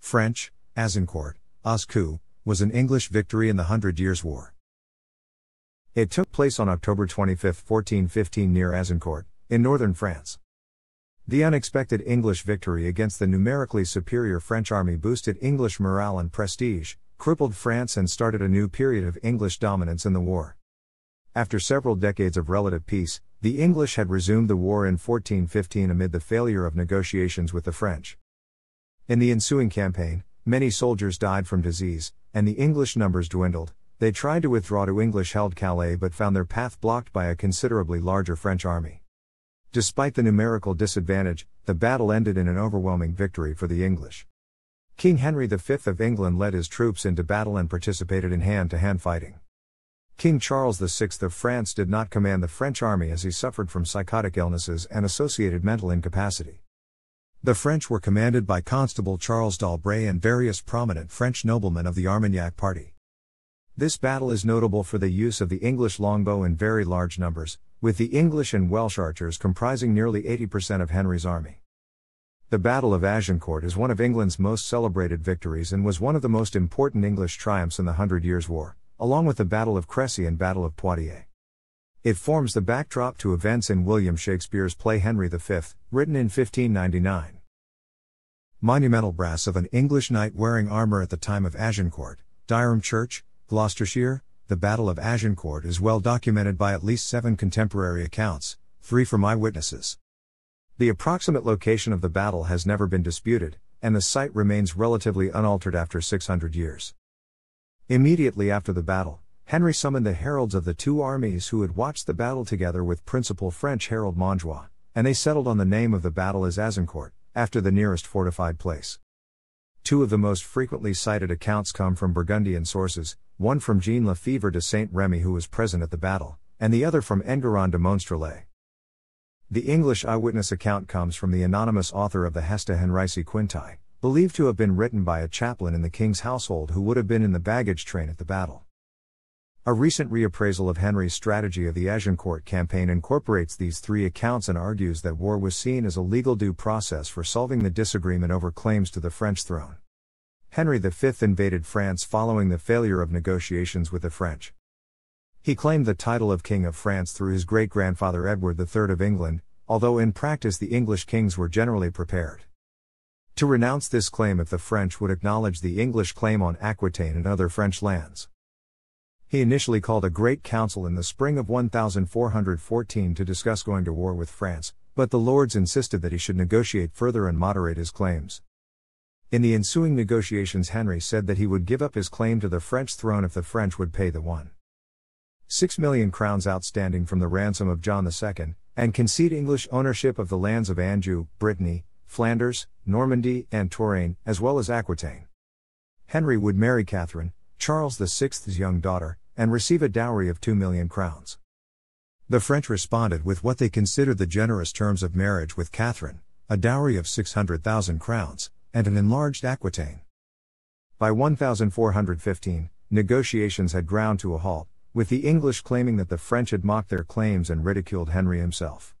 French, Azincourt, Oscoup, was an English victory in the Hundred Years' War. It took place on October 25, 1415, near Azincourt, in northern France. The unexpected English victory against the numerically superior French army boosted English morale and prestige, crippled France, and started a new period of English dominance in the war. After several decades of relative peace, the English had resumed the war in 1415 amid the failure of negotiations with the French. In the ensuing campaign, many soldiers died from disease, and the English numbers dwindled. They tried to withdraw to English held Calais but found their path blocked by a considerably larger French army. Despite the numerical disadvantage, the battle ended in an overwhelming victory for the English. King Henry V of England led his troops into battle and participated in hand to hand fighting. King Charles VI of France did not command the French army as he suffered from psychotic illnesses and associated mental incapacity. The French were commanded by Constable Charles d'Albret and various prominent French noblemen of the Armagnac party. This battle is notable for the use of the English longbow in very large numbers, with the English and Welsh archers comprising nearly 80% of Henry's army. The Battle of Agincourt is one of England's most celebrated victories and was one of the most important English triumphs in the Hundred Years' War, along with the Battle of Crecy and Battle of Poitiers. It forms the backdrop to events in William Shakespeare's play Henry V, written in 1599. Monumental brass of an English knight wearing armour at the time of Agincourt, Dyrham Church, Gloucestershire, the Battle of Agincourt is well documented by at least seven contemporary accounts, three from eyewitnesses. The approximate location of the battle has never been disputed, and the site remains relatively unaltered after 600 years. Immediately after the battle, Henry summoned the heralds of the two armies who had watched the battle together with principal French herald Montjoie, and they settled on the name of the battle as Azincourt, after the nearest fortified place. Two of the most frequently cited accounts come from Burgundian sources, one from Jean Lefebvre de Saint Remy, who was present at the battle, and the other from Enguerrand de Monstrelet. The English eyewitness account comes from the anonymous author of the Gesta Henrici Quinti, believed to have been written by a chaplain in the king's household who would have been in the baggage train at the battle. A recent reappraisal of Henry's strategy of the Agincourt campaign incorporates these three accounts and argues that war was seen as a legal due process for solving the disagreement over claims to the French throne. Henry V invaded France following the failure of negotiations with the French. He claimed the title of King of France through his great grandfather Edward III of England, although in practice the English kings were generally prepared to renounce this claim if the French would acknowledge the English claim on Aquitaine and other French lands. He initially called a great council in the spring of 1414 to discuss going to war with France, but the lords insisted that he should negotiate further and moderate his claims. In the ensuing negotiations, Henry said that he would give up his claim to the French throne if the French would pay the one. 6 million crowns outstanding from the ransom of John II, and concede English ownership of the lands of Anjou, Brittany, Flanders, Normandy, and Touraine, as well as Aquitaine. Henry would marry Catherine, Charles VI's young daughter, and receive a dowry of 2 million crowns. The French responded with what they considered the generous terms of marriage with Catherine, a dowry of 600,000 crowns, and an enlarged Aquitaine. By 1415, negotiations had ground to a halt, with the English claiming that the French had mocked their claims and ridiculed Henry himself.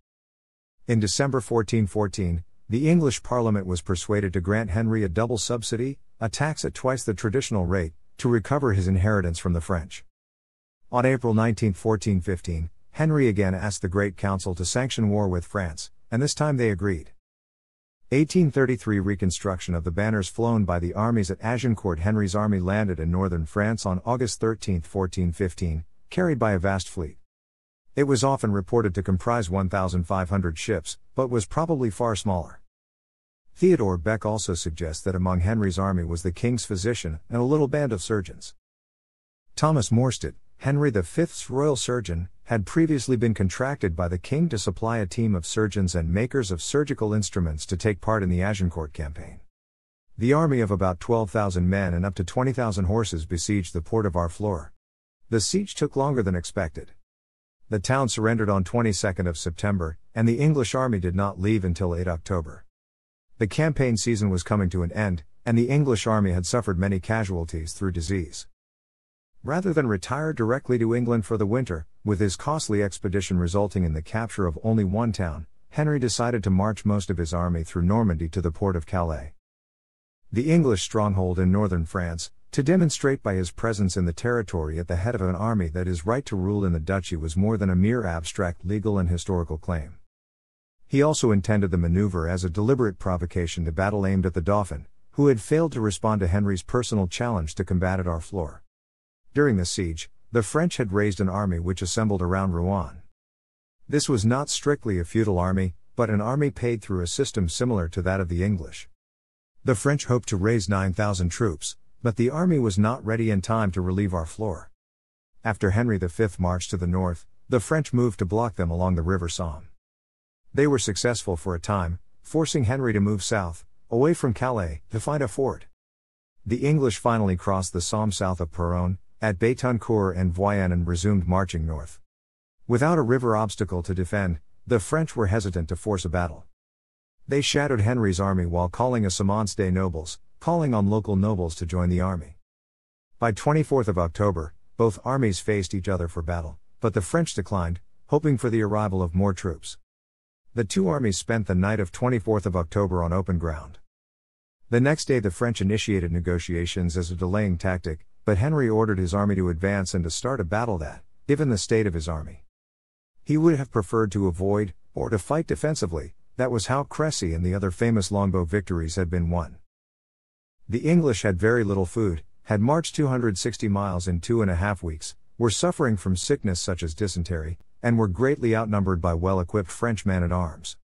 In December 1414, the English Parliament was persuaded to grant Henry a double subsidy, a tax at twice the traditional rate, to recover his inheritance from the French. On April 19, 1415, Henry again asked the Great Council to sanction war with France, and this time they agreed. 1833 Reconstruction of the banners flown by the armies at Agincourt Henry's army landed in northern France on August 13, 1415, carried by a vast fleet. It was often reported to comprise 1,500 ships, but was probably far smaller. Theodore Beck also suggests that among Henry's army was the king's physician and a little band of surgeons. Thomas Morstede, Henry V's royal surgeon, had previously been contracted by the king to supply a team of surgeons and makers of surgical instruments to take part in the Agincourt campaign. The army of about 12,000 men and up to 20,000 horses besieged the port of Harfleur. The siege took longer than expected. The town surrendered on 22nd of September, and the English army did not leave until 8 October. The campaign season was coming to an end, and the English army had suffered many casualties through disease. Rather than retire directly to England for the winter, with his costly expedition resulting in the capture of only one town, Henry decided to march most of his army through Normandy to the port of Calais. The English stronghold in northern France, to demonstrate by his presence in the territory at the head of an army that his right to rule in the duchy was more than a mere abstract legal and historical claim. He also intended the maneuver as a deliberate provocation to battle aimed at the Dauphin, who had failed to respond to Henry's personal challenge to combat at Harfleur. During the siege, the French had raised an army which assembled around Rouen. This was not strictly a feudal army, but an army paid through a system similar to that of the English. The French hoped to raise 9,000 troops, but the army was not ready in time to relieve Harfleur. After Henry V marched to the north, the French moved to block them along the River Somme. They were successful for a time, forcing Henry to move south, away from Calais, to find a fort. The English finally crossed the Somme south of Péronne, at Béthencourt and Voyennes and resumed marching north. Without a river obstacle to defend, the French were hesitant to force a battle. They shadowed Henry's army while calling a semonce des nobles, calling on local nobles to join the army. By 24th of October, both armies faced each other for battle, but the French declined, hoping for the arrival of more troops. The two armies spent the night of 24th of October on open ground. The next day the French initiated negotiations as a delaying tactic, but Henry ordered his army to advance and to start a battle that, given the state of his army, he would have preferred to avoid, or to fight defensively, that was how Crecy and the other famous longbow victories had been won. The English had very little food, had marched 260 miles in two and a half weeks, were suffering from sickness such as dysentery, and were greatly outnumbered by well equipped French men at arms.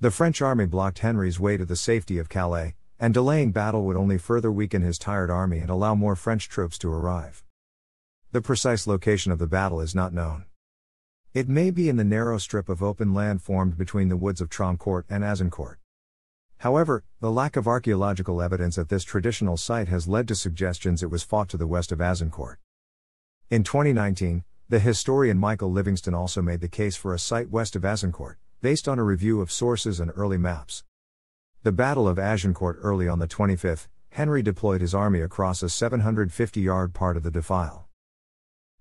The French army blocked Henry's way to the safety of Calais, and delaying battle would only further weaken his tired army and allow more French troops to arrive. The precise location of the battle is not known. It may be in the narrow strip of open land formed between the woods of Tramecourt and Azincourt. However, the lack of archaeological evidence at this traditional site has led to suggestions it was fought to the west of Azincourt. In 2019, the historian Michael Livingston also made the case for a site west of Azincourt, based on a review of sources and early maps. The Battle of Agincourt early on the 25th, Henry deployed his army across a 750 yard part of the defile.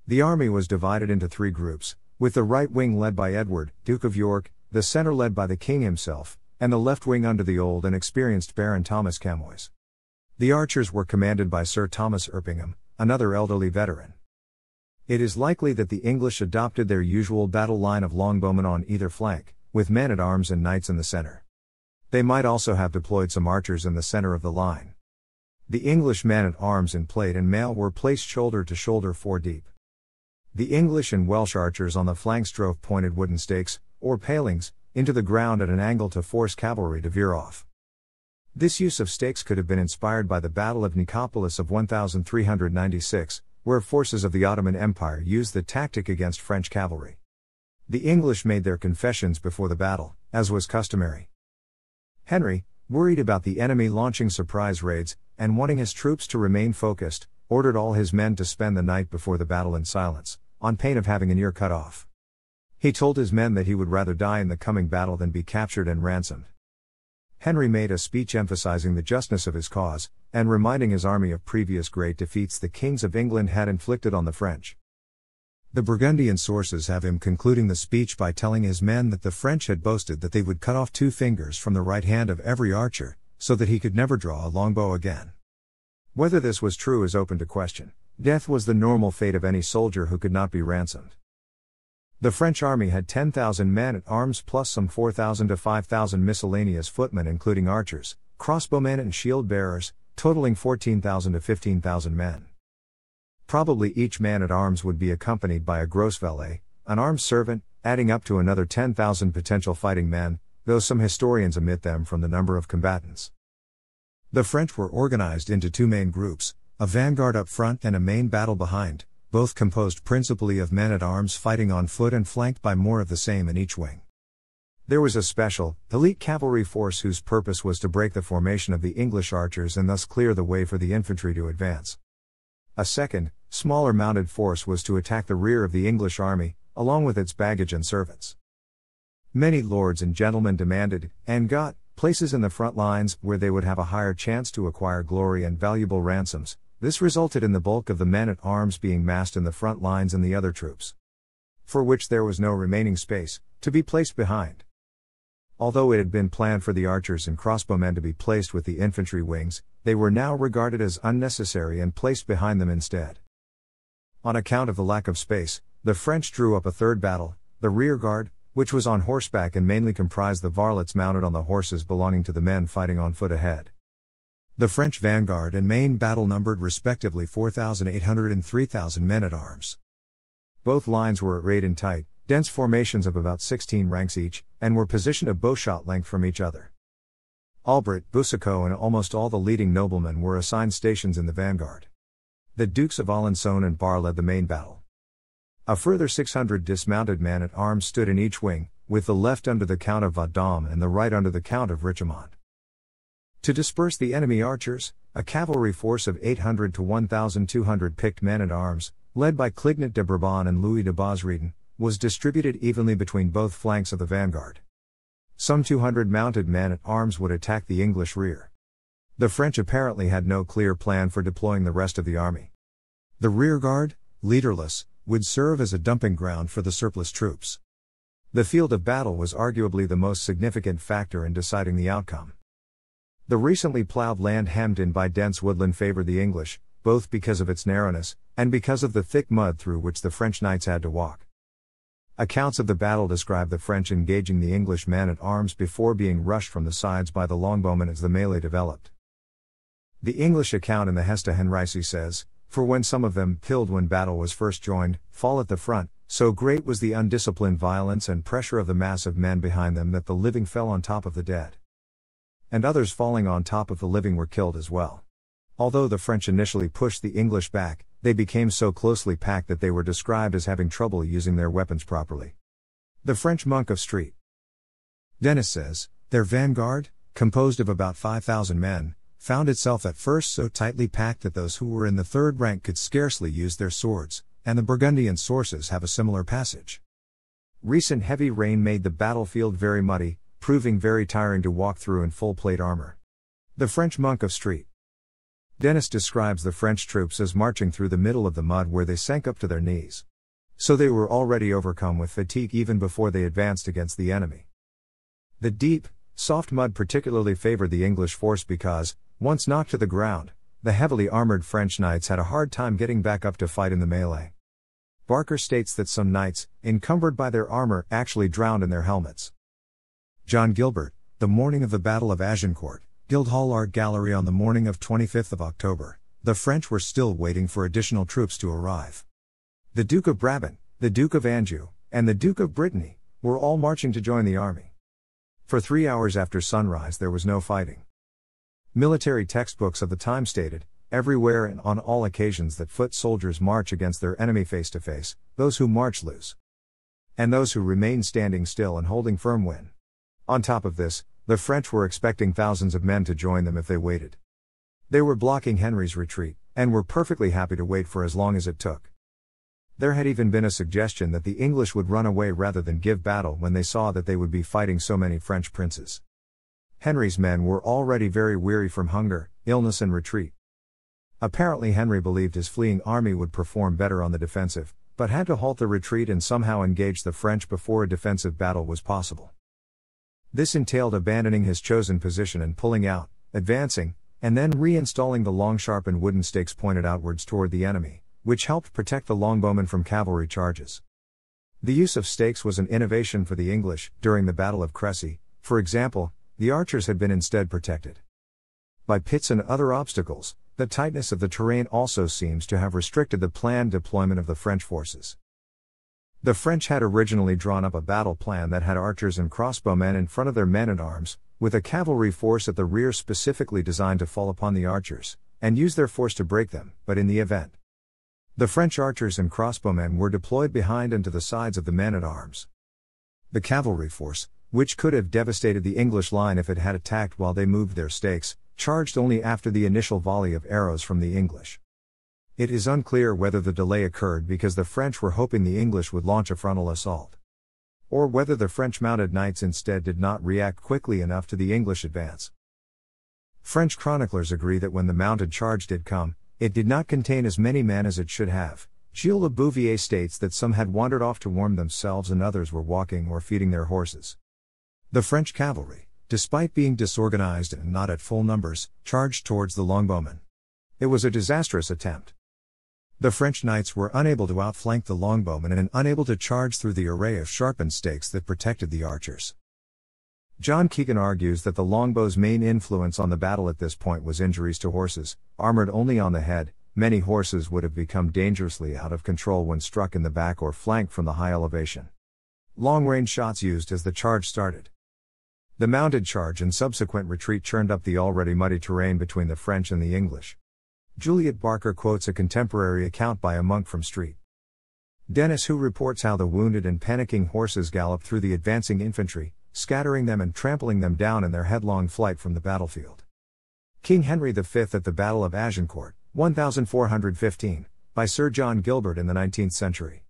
The army was divided into three groups, with the right wing led by Edward, Duke of York, the center led by the king himself, and the left wing under the old and experienced Baron Thomas Camoys. The archers were commanded by Sir Thomas Erpingham, another elderly veteran. It is likely that the English adopted their usual battle line of longbowmen on either flank, with men at arms and knights in the center. They might also have deployed some archers in the center of the line. The English men at arms in plate and mail were placed shoulder to shoulder four deep. The English and Welsh archers on the flanks drove pointed wooden stakes, or palings, into the ground at an angle to force cavalry to veer off. This use of stakes could have been inspired by the Battle of Nicopolis of 1396, where forces of the Ottoman Empire used the tactic against French cavalry. The English made their confessions before the battle, as was customary. Henry, worried about the enemy launching surprise raids, and wanting his troops to remain focused, ordered all his men to spend the night before the battle in silence, on pain of having an ear cut off. He told his men that he would rather die in the coming battle than be captured and ransomed. Henry made a speech emphasizing the justness of his cause, and reminding his army of previous great defeats the kings of England had inflicted on the French. The Burgundian sources have him concluding the speech by telling his men that the French had boasted that they would cut off two fingers from the right hand of every archer, so that he could never draw a longbow again. Whether this was true is open to question. Death was the normal fate of any soldier who could not be ransomed. The French army had 10,000 men at arms plus some 4,000 to 5,000 miscellaneous footmen, including archers, crossbowmen, and shield bearers, totaling 14,000 to 15,000 men. Probably each man at arms would be accompanied by a gross valet, an armed servant, adding up to another 10,000 potential fighting men, though some historians omit them from the number of combatants. The French were organized into two main groups, a vanguard up front and a main battle behind, both composed principally of men at arms fighting on foot and flanked by more of the same in each wing. There was a special, elite cavalry force whose purpose was to break the formation of the English archers and thus clear the way for the infantry to advance. A second, smaller mounted force was to attack the rear of the English army, along with its baggage and servants. Many lords and gentlemen demanded, and got, places in the front lines where they would have a higher chance to acquire glory and valuable ransoms, this resulted in the bulk of the men at arms being massed in the front lines and the other troops. For which there was no remaining space, to be placed behind. Although it had been planned for the archers and crossbowmen to be placed with the infantry wings, they were now regarded as unnecessary and placed behind them instead. On account of the lack of space, the French drew up a third battle, the rearguard, which was on horseback and mainly comprised the varlets mounted on the horses belonging to the men fighting on foot ahead. The French vanguard and main battle numbered respectively 4,800 and 3,000 men at arms. Both lines were arrayed in tight, dense formations of about 16 ranks each, and were positioned a bowshot length from each other. Albret, Boucicaut, and almost all the leading noblemen were assigned stations in the vanguard. The Dukes of Alençon and Bar led the main battle. A further 600 dismounted men at arms stood in each wing, with the left under the Count of Vendôme and the right under the Count of Richemont. To disperse the enemy archers, a cavalry force of 800 to 1,200 picked men at arms, led by Clignet de Bourbon and Louis de Bosredon, was distributed evenly between both flanks of the vanguard. Some 200 mounted men at arms would attack the English rear. The French apparently had no clear plan for deploying the rest of the army. The rear guard, leaderless, would serve as a dumping ground for the surplus troops. The field of battle was arguably the most significant factor in deciding the outcome. The recently plowed land hemmed in by dense woodland favored the English, both because of its narrowness, and because of the thick mud through which the French knights had to walk. Accounts of the battle describe the French engaging the English men at arms before being rushed from the sides by the longbowmen as the melee developed. The English account in the Gesta Henrici says, For when some of them, killed when battle was first joined, fall at the front, so great was the undisciplined violence and pressure of the mass of men behind them that the living fell on top of the dead. And others falling on top of the living were killed as well. Although the French initially pushed the English back, they became so closely packed that they were described as having trouble using their weapons properly. The French monk of St. Denis says, their vanguard, composed of about 5,000 men, found itself at first so tightly packed that those who were in the third rank could scarcely use their swords, and the Burgundian sources have a similar passage. Recent heavy rain made the battlefield very muddy, proving very tiring to walk through in full plate armor. The French monk of St. Denis describes the French troops as marching through the middle of the mud where they sank up to their knees. So they were already overcome with fatigue even before they advanced against the enemy. The deep, soft mud particularly favored the English force because, once knocked to the ground, the heavily armored French knights had a hard time getting back up to fight in the melee. Barker states that some knights, encumbered by their armor, actually drowned in their helmets. John Gilbert, the morning of the Battle of Agincourt, Guildhall Art Gallery on the morning of 25th of October, the French were still waiting for additional troops to arrive. The Duke of Brabant, the Duke of Anjou, and the Duke of Brittany were all marching to join the army. For three hours after sunrise, there was no fighting. Military textbooks of the time stated, everywhere and on all occasions that foot soldiers march against their enemy face to face, those who march lose. And those who remain standing still and holding firm win. On top of this, the French were expecting thousands of men to join them if they waited. They were blocking Henry's retreat, and were perfectly happy to wait for as long as it took. There had even been a suggestion that the English would run away rather than give battle when they saw that they would be fighting so many French princes. Henry's men were already very weary from hunger, illness, and retreat. Apparently, Henry believed his fleeing army would perform better on the defensive, but had to halt the retreat and somehow engage the French before a defensive battle was possible. This entailed abandoning his chosen position and pulling out, advancing, and then reinstalling the long sharpened wooden stakes pointed outwards toward the enemy, which helped protect the longbowmen from cavalry charges. The use of stakes was an innovation for the English, during the Battle of Crecy, for example, the archers had been instead protected by pits and other obstacles. The tightness of the terrain also seems to have restricted the planned deployment of the French forces. The French had originally drawn up a battle plan that had archers and crossbowmen in front of their men at arms, with a cavalry force at the rear specifically designed to fall upon the archers, and use their force to break them, but in the event. The French archers and crossbowmen were deployed behind and to the sides of the men at arms. The cavalry force, which could have devastated the English line if it had attacked while they moved their stakes, charged only after the initial volley of arrows from the English. It is unclear whether the delay occurred because the French were hoping the English would launch a frontal assault. Or whether the French mounted knights instead did not react quickly enough to the English advance. French chroniclers agree that when the mounted charge did come, it did not contain as many men as it should have. Gilles Le Bouvier states that some had wandered off to warm themselves and others were walking or feeding their horses. The French cavalry, despite being disorganized and not at full numbers, charged towards the longbowmen. It was a disastrous attempt. The French knights were unable to outflank the longbowmen and unable to charge through the array of sharpened stakes that protected the archers. John Keegan argues that the longbow's main influence on the battle at this point was injuries to horses, armored only on the head. Many horses would have become dangerously out of control when struck in the back or flank from the high elevation. Long range shots used as the charge started. The mounted charge and subsequent retreat churned up the already muddy terrain between the French and the English. Juliet Barker quotes a contemporary account by a monk from St. Denis who reports how the wounded and panicking horses galloped through the advancing infantry, scattering them and trampling them down in their headlong flight from the battlefield. King Henry V at the Battle of Agincourt, 1415, by Sir John Gilbert in the 19th century.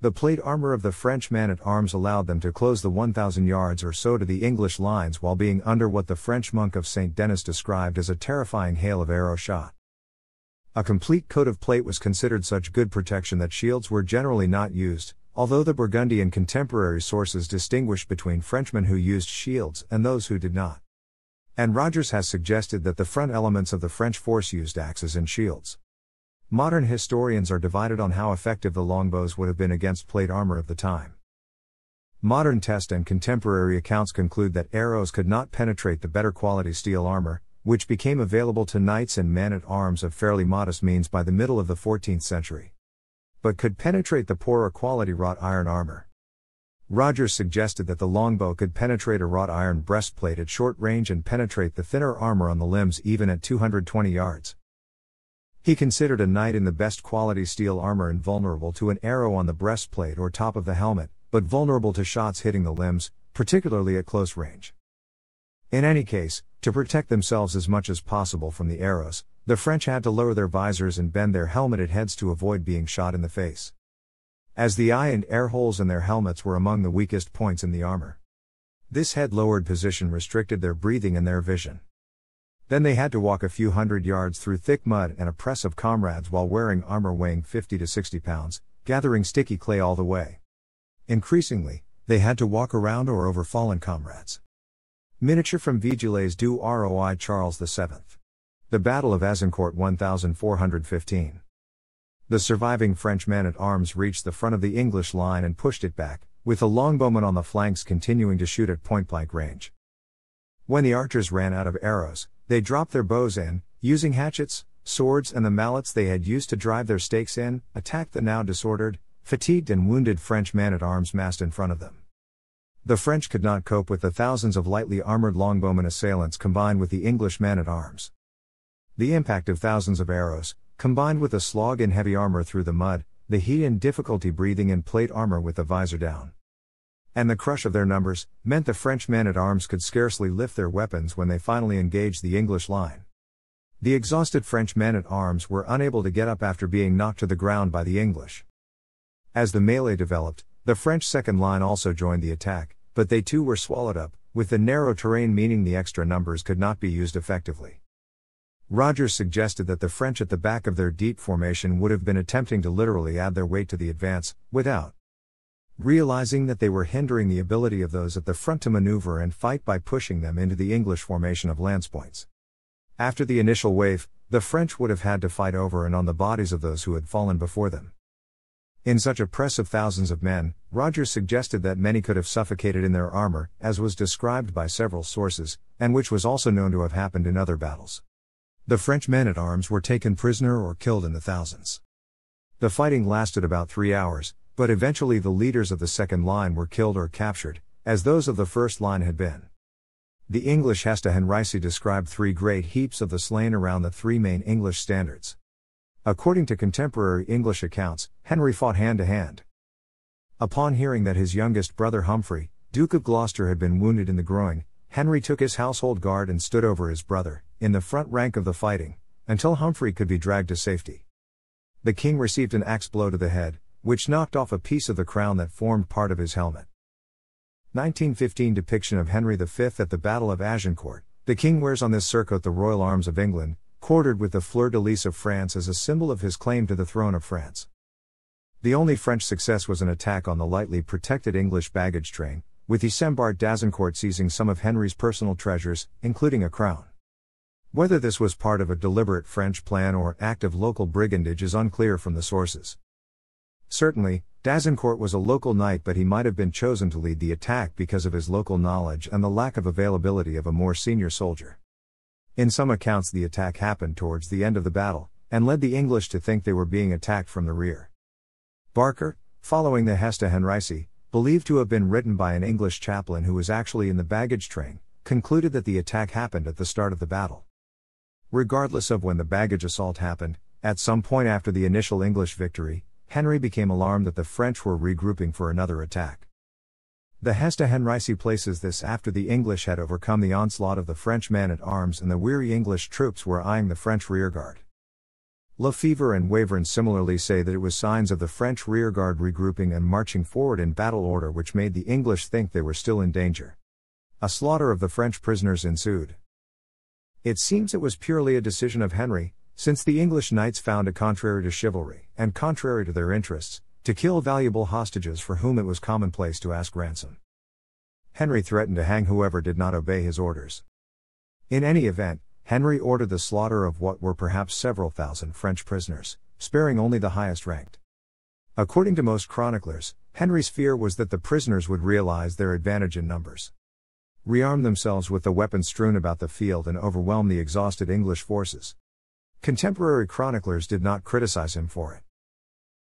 The plate armor of the French man at arms allowed them to close the 1,000 yards or so to the English lines while being under what the French monk of St. Denis described as a terrifying hail of arrow shot. A complete coat of plate was considered such good protection that shields were generally not used, although the Burgundian contemporary sources distinguish between Frenchmen who used shields and those who did not. And Rogers has suggested that the front elements of the French force used axes and shields. Modern historians are divided on how effective the longbows would have been against plate armor of the time. Modern test and contemporary accounts conclude that arrows could not penetrate the better quality steel armor, which became available to knights and men at arms of fairly modest means by the middle of the 14th century. But could penetrate the poorer quality wrought iron armor. Rogers suggested that the longbow could penetrate a wrought iron breastplate at short range and penetrate the thinner armor on the limbs even at 220 yards. He considered a knight in the best quality steel armor invulnerable to an arrow on the breastplate or top of the helmet, but vulnerable to shots hitting the limbs, particularly at close range. In any case, to protect themselves as much as possible from the arrows, the French had to lower their visors and bend their helmeted heads to avoid being shot in the face. As the eye and air holes in their helmets were among the weakest points in the armor. This head lowered position restricted their breathing and their vision. Then they had to walk a few hundred yards through thick mud and a press of comrades while wearing armor weighing 50 to 60 pounds, gathering sticky clay all the way. Increasingly, they had to walk around or over fallen comrades. Miniature from Vigiles du Roi Charles VII. The Battle of Azincourt 1415. The surviving French men at arms reached the front of the English line and pushed it back, with the longbowmen on the flanks continuing to shoot at point blank range. When the archers ran out of arrows, they dropped their bows and, using hatchets, swords, and the mallets they had used to drive their stakes in, attacked the now disordered, fatigued, and wounded French men at arms massed in front of them. The French could not cope with the thousands of lightly armored longbowmen assailants combined with the English men at arms. The impact of thousands of arrows, combined with the slog in heavy armor through the mud, the heat and difficulty breathing in plate armor with the visor down, and the crush of their numbers, meant the French men at arms could scarcely lift their weapons when they finally engaged the English line. The exhausted French men at arms were unable to get up after being knocked to the ground by the English. As the melee developed, the French second line also joined the attack, but they too were swallowed up, with the narrow terrain meaning the extra numbers could not be used effectively. Rogers suggested that the French at the back of their deep formation would have been attempting to literally add their weight to the advance, without realizing that they were hindering the ability of those at the front to maneuver and fight by pushing them into the English formation of lance points. After the initial wave, the French would have had to fight over and on the bodies of those who had fallen before them. In such a press of thousands of men, Rogers suggested that many could have suffocated in their armor, as was described by several sources, and which was also known to have happened in other battles. The French men at arms were taken prisoner or killed in the thousands. The fighting lasted about three hours, but eventually the leaders of the second line were killed or captured, as those of the first line had been. The English Gesta Henrici described three great heaps of the slain around the three main English standards. According to contemporary English accounts, Henry fought hand to hand. Upon hearing that his youngest brother Humphrey, Duke of Gloucester, had been wounded in the groin, Henry took his household guard and stood over his brother, in the front rank of the fighting, until Humphrey could be dragged to safety. The king received an axe blow to the head, which knocked off a piece of the crown that formed part of his helmet. 1915 depiction of Henry V at the Battle of Agincourt. The king wears on this surcoat the royal arms of England, quartered with the fleur de lis of France as a symbol of his claim to the throne of France. The only French success was an attack on the lightly protected English baggage train, with Isambard d'Azincourt seizing some of Henry's personal treasures, including a crown. Whether this was part of a deliberate French plan or act of local brigandage is unclear from the sources. Certainly, d'Azincourt was a local knight, but he might have been chosen to lead the attack because of his local knowledge and the lack of availability of a more senior soldier. In some accounts, the attack happened towards the end of the battle, and led the English to think they were being attacked from the rear. Barker, following the Gesta Henrici, believed to have been written by an English chaplain who was actually in the baggage train, concluded that the attack happened at the start of the battle. Regardless of when the baggage assault happened, at some point after the initial English victory, Henry became alarmed that the French were regrouping for another attack. The Gesta Henrici places this after the English had overcome the onslaught of the French men at arms and the weary English troops were eyeing the French rearguard. Lefevre and Wavrin similarly say that it was signs of the French rearguard regrouping and marching forward in battle order which made the English think they were still in danger. A slaughter of the French prisoners ensued. It seems it was purely a decision of Henry, since the English knights found it contrary to chivalry, and contrary to their interests, to kill valuable hostages for whom it was commonplace to ask ransom. Henry threatened to hang whoever did not obey his orders. In any event, Henry ordered the slaughter of what were perhaps several thousand French prisoners, sparing only the highest ranked. According to most chroniclers, Henry's fear was that the prisoners would realize their advantage in numbers rearm themselves with the weapons strewn about the field and overwhelm the exhausted English forces. Contemporary chroniclers did not criticize him for it.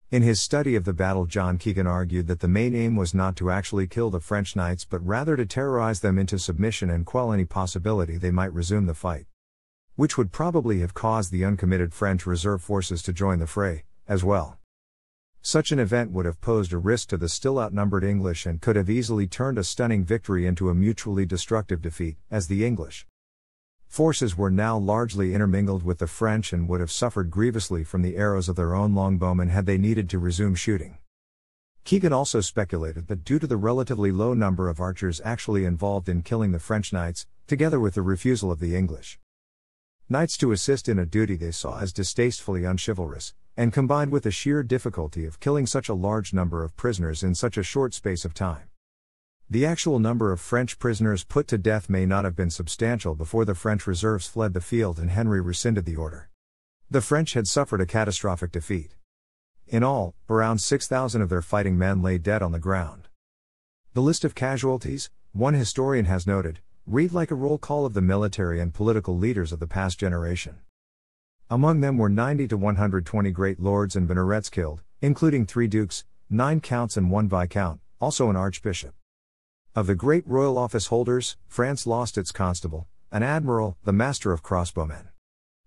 In his study of the battle, John Keegan argued that the main aim was not to actually kill the French knights but rather to terrorize them into submission and quell any possibility they might resume the fight. Which would probably have caused the uncommitted French reserve forces to join the fray, as well. Such an event would have posed a risk to the still outnumbered English and could have easily turned a stunning victory into a mutually destructive defeat, as the English forces were now largely intermingled with the French and would have suffered grievously from the arrows of their own longbowmen had they needed to resume shooting. Keegan also speculated that due to the relatively low number of archers actually involved in killing the French knights, together with the refusal of the English knights to assist in a duty they saw as distastefully unchivalrous, and combined with the sheer difficulty of killing such a large number of prisoners in such a short space of time. The actual number of French prisoners put to death may not have been substantial before the French reserves fled the field and Henry rescinded the order. The French had suffered a catastrophic defeat. In all, around 6,000 of their fighting men lay dead on the ground. The list of casualties, one historian has noted, read like a roll call of the military and political leaders of the past generation. Among them were 90 to 120 great lords and bannerets killed, including three dukes, nine counts, and one viscount, also an archbishop. Of the great royal office holders, France lost its constable, an admiral, the master of crossbowmen,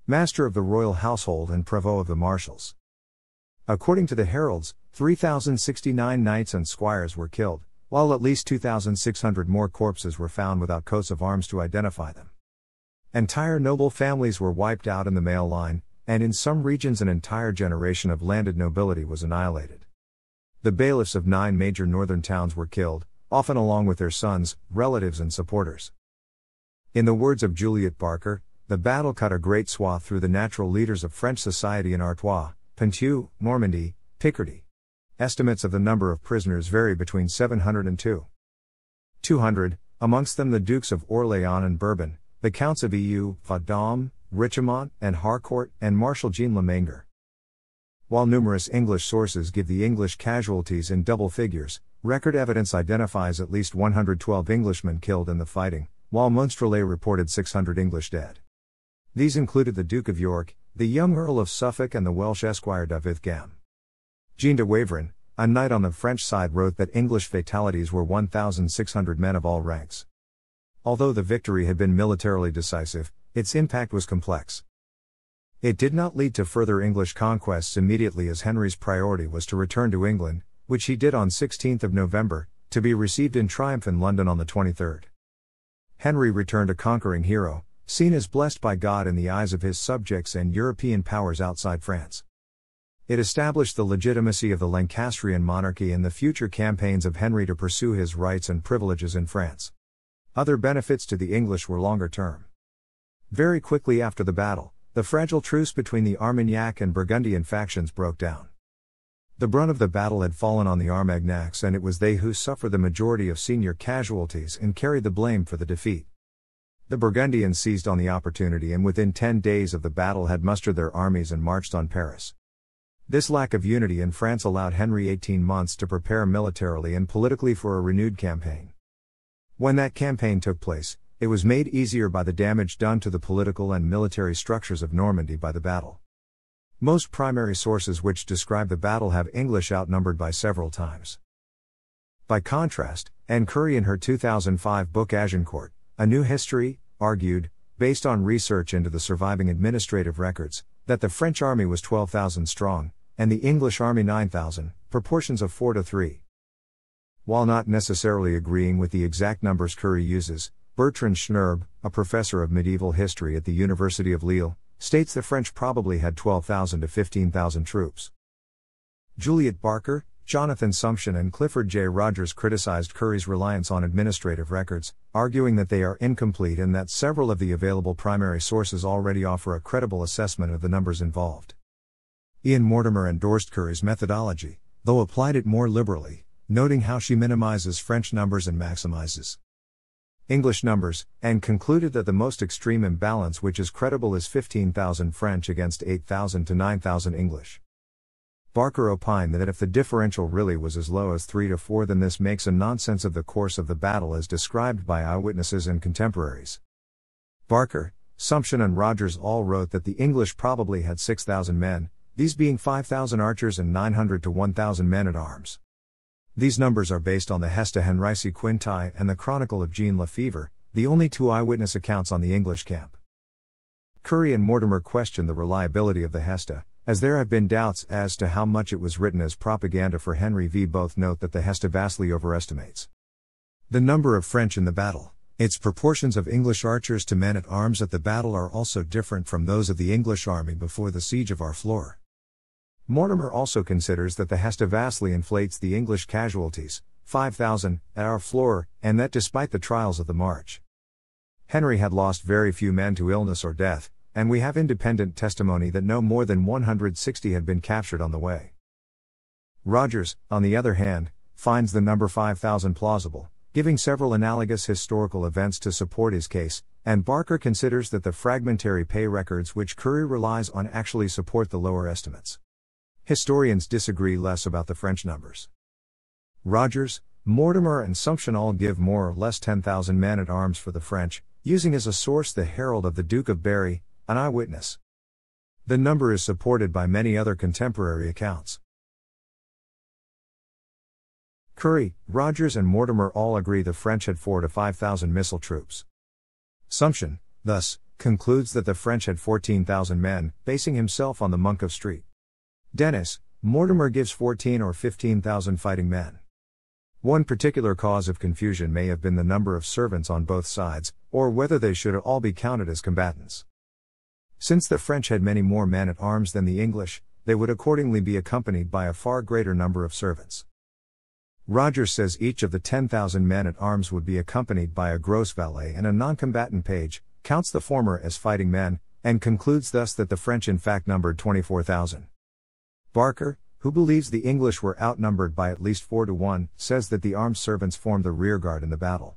master of the royal household, and prevost of the marshals. According to the heralds, 3,069 knights and squires were killed, while at least 2,600 more corpses were found without coats of arms to identify them. Entire noble families were wiped out in the male line, and in some regions an entire generation of landed nobility was annihilated. The bailiffs of nine major northern towns were killed, often along with their sons, relatives, and supporters. In the words of Juliet Barker, the battle cut a great swath through the natural leaders of French society in Artois, Ponthieu, Normandy, Picardy. Estimates of the number of prisoners vary between 700 and 2. 200, amongst them the Dukes of Orléans and Bourbon, the Counts of EU, Vendôme, Richemont, and Harcourt, and Marshal Jean Lemaingre. While numerous English sources give the English casualties in double figures, record evidence identifies at least 112 Englishmen killed in the fighting, while Monstrelet reported 600 English dead. These included the Duke of York, the young Earl of Suffolk, and the Welsh Esquire David Gam. Jean de Wavrin, a knight on the French side, wrote that English fatalities were 1,600 men of all ranks. Although the victory had been militarily decisive, its impact was complex. It did not lead to further English conquests immediately as Henry's priority was to return to England, which he did on 16 November, to be received in triumph in London on the 23rd. Henry returned a conquering hero, seen as blessed by God in the eyes of his subjects and European powers outside France. It established the legitimacy of the Lancastrian monarchy and the future campaigns of Henry to pursue his rights and privileges in France. Other benefits to the English were longer term. Very quickly after the battle, the fragile truce between the Armagnac and Burgundian factions broke down. The brunt of the battle had fallen on the Armagnacs, and it was they who suffered the majority of senior casualties and carried the blame for the defeat. The Burgundians seized on the opportunity and within 10 days of the battle had mustered their armies and marched on Paris. This lack of unity in France allowed Henry 18 months to prepare militarily and politically for a renewed campaign. When that campaign took place, it was made easier by the damage done to the political and military structures of Normandy by the battle. Most primary sources which describe the battle have English outnumbered by several times. By contrast, Anne Curry in her 2005 book Agincourt, A New History, argued, based on research into the surviving administrative records, that the French army was 12,000 strong, and the English army 9,000, proportions of 4 to 3. While not necessarily agreeing with the exact numbers Curry uses, Bertrand Schnerb, a professor of medieval history at the University of Lille, states the French probably had 12,000 to 15,000 troops. Juliet Barker, Jonathan Sumption and Clifford J. Rogers criticized Curry's reliance on administrative records, arguing that they are incomplete and that several of the available primary sources already offer a credible assessment of the numbers involved. Ian Mortimer endorsed Curry's methodology, though applied it more liberally, noting how she minimizes French numbers and maximizes English numbers, and concluded that the most extreme imbalance which is credible is 15,000 French against 8,000 to 9,000 English. Barker opined that if the differential really was as low as 3 to 4, then this makes a nonsense of the course of the battle as described by eyewitnesses and contemporaries. Barker, Sumption, and Rogers all wrote that the English probably had 6,000 men, these being 5,000 archers and 900 to 1,000 men at arms. These numbers are based on the Gesta Henrici Quinti and the Chronicle of Jean Lefebvre, the only two eyewitness accounts on the English camp. Curry and Mortimer question the reliability of the Gesta, as there have been doubts as to how much it was written as propaganda for Henry V. Both note that the Gesta vastly overestimates the number of French in the battle. Its proportions of English archers to men at arms at the battle are also different from those of the English army before the siege of Harfleur. Mortimer also considers that the Gesta vastly inflates the English casualties, 5,000, at Harfleur, and that despite the trials of the march, Henry had lost very few men to illness or death, and we have independent testimony that no more than 160 had been captured on the way. Rogers, on the other hand, finds the number 5,000 plausible, giving several analogous historical events to support his case, and Barker considers that the fragmentary pay records which Curry relies on actually support the lower estimates. Historians disagree less about the French numbers. Rogers, Mortimer, and Sumption all give more or less 10,000 men at arms for the French, using as a source the Herald of the Duke of Berry, an eyewitness. The number is supported by many other contemporary accounts. Curry, Rogers, and Mortimer all agree the French had 4 to 5,000 missile troops. Sumption, thus, concludes that the French had 14,000 men, basing himself on the Monk of St. Denis, Mortimer gives 14 or 15,000 fighting men. One particular cause of confusion may have been the number of servants on both sides, or whether they should all be counted as combatants. Since the French had many more men at arms than the English, they would accordingly be accompanied by a far greater number of servants. Rogers says each of the 10,000 men at arms would be accompanied by a gross valet and a non-combatant page, counts the former as fighting men, and concludes thus that the French in fact numbered 24,000. Barker, who believes the English were outnumbered by at least 4 to 1, says that the armed servants formed the rearguard in the battle.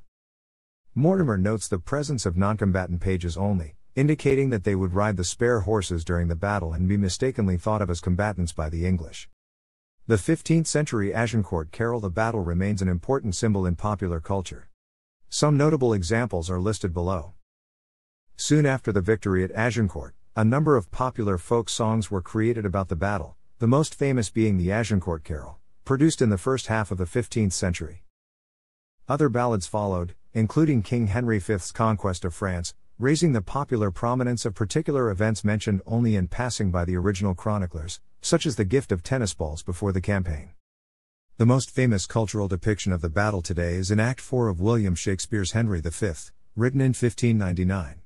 Mortimer notes the presence of non-combatant pages only, indicating that they would ride the spare horses during the battle and be mistakenly thought of as combatants by the English. The 15th century Agincourt carol The battle remains an important symbol in popular culture. Some notable examples are listed below. Soon after the victory at Agincourt, a number of popular folk songs were created about the battle, the most famous being the Agincourt Carol, produced in the first half of the 15th century. Other ballads followed, including King Henry V's conquest of France, raising the popular prominence of particular events mentioned only in passing by the original chroniclers, such as the gift of tennis balls before the campaign. The most famous cultural depiction of the battle today is in Act 4 of William Shakespeare's Henry V, written in 1599.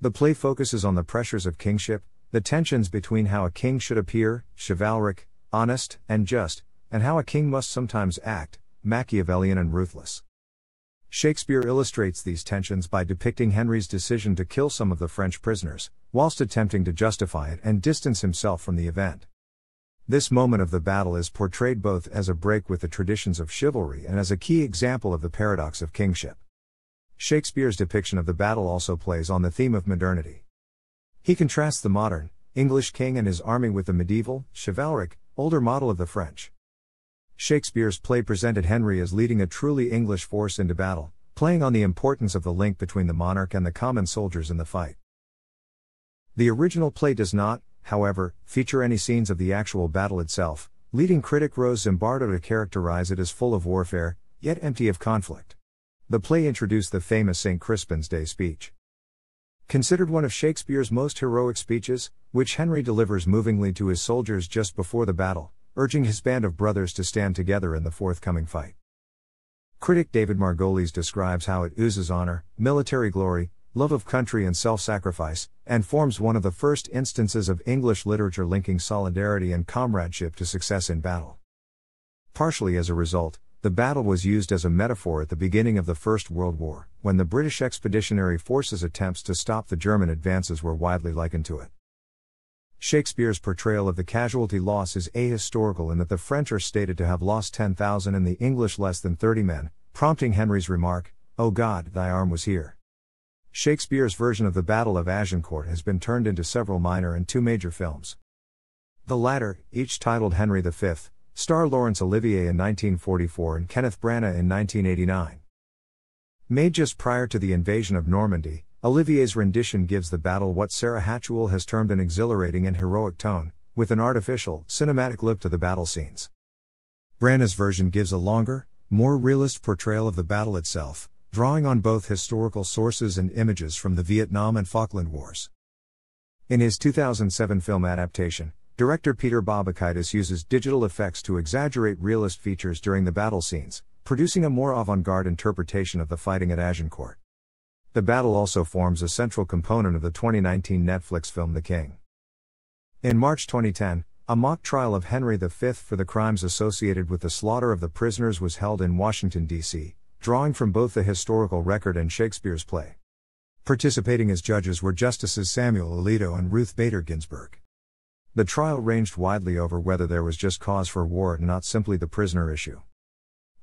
The play focuses on the pressures of kingship, the tensions between how a king should appear, chivalric, honest, and just, and how a king must sometimes act, Machiavellian and ruthless. Shakespeare illustrates these tensions by depicting Henry's decision to kill some of the French prisoners, whilst attempting to justify it and distance himself from the event. This moment of the battle is portrayed both as a break with the traditions of chivalry and as a key example of the paradox of kingship. Shakespeare's depiction of the battle also plays on the theme of modernity. He contrasts the modern, English king and his army with the medieval, chivalric, older model of the French. Shakespeare's play presented Henry as leading a truly English force into battle, playing on the importance of the link between the monarch and the common soldiers in the fight. The original play does not, however, feature any scenes of the actual battle itself, leading critic Rose Zimbardo to characterize it as full of warfare, yet empty of conflict. The play introduced the famous St. Crispin's Day speech. Considered one of Shakespeare's most heroic speeches, which Henry delivers movingly to his soldiers just before the battle, urging his band of brothers to stand together in the forthcoming fight. Critic David Margolies describes how it oozes honor, military glory, love of country and self sacrifice, and forms one of the first instances of English literature linking solidarity and comradeship to success in battle. Partially as a result, the battle was used as a metaphor at the beginning of the First World War, when the British Expeditionary Forces' attempts to stop the German advances were widely likened to it. Shakespeare's portrayal of the casualty loss is ahistorical in that the French are stated to have lost 10,000 and the English less than 30 men, prompting Henry's remark, O God, thy arm was here. Shakespeare's version of the Battle of Agincourt has been turned into several minor and two major films. The latter, each titled Henry V, star Laurence Olivier in 1944 and Kenneth Branagh in 1989. Made just prior to the invasion of Normandy, Olivier's rendition gives the battle what Sarah Hatchuel has termed an exhilarating and heroic tone, with an artificial, cinematic look to the battle scenes. Branagh's version gives a longer, more realist portrayal of the battle itself, drawing on both historical sources and images from the Vietnam and Falkland Wars. In his 2007 film adaptation, director Peter Babakitis uses digital effects to exaggerate realist features during the battle scenes, producing a more avant garde interpretation of the fighting at Agincourt. The battle also forms a central component of the 2019 Netflix film The King. In March 2010, a mock trial of Henry V for the crimes associated with the slaughter of the prisoners was held in Washington, D.C., drawing from both the historical record and Shakespeare's play. Participating as judges were Justices Samuel Alito and Ruth Bader Ginsburg. The trial ranged widely over whether there was just cause for war and not simply the prisoner issue.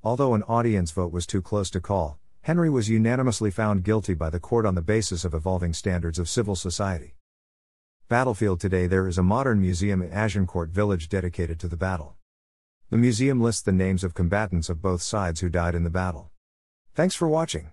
Although an audience vote was too close to call, Henry was unanimously found guilty by the court on the basis of evolving standards of civil society. Battlefield today there is a modern museum in Agincourt village dedicated to the battle. The museum lists the names of combatants of both sides who died in the battle. Thanks for watching.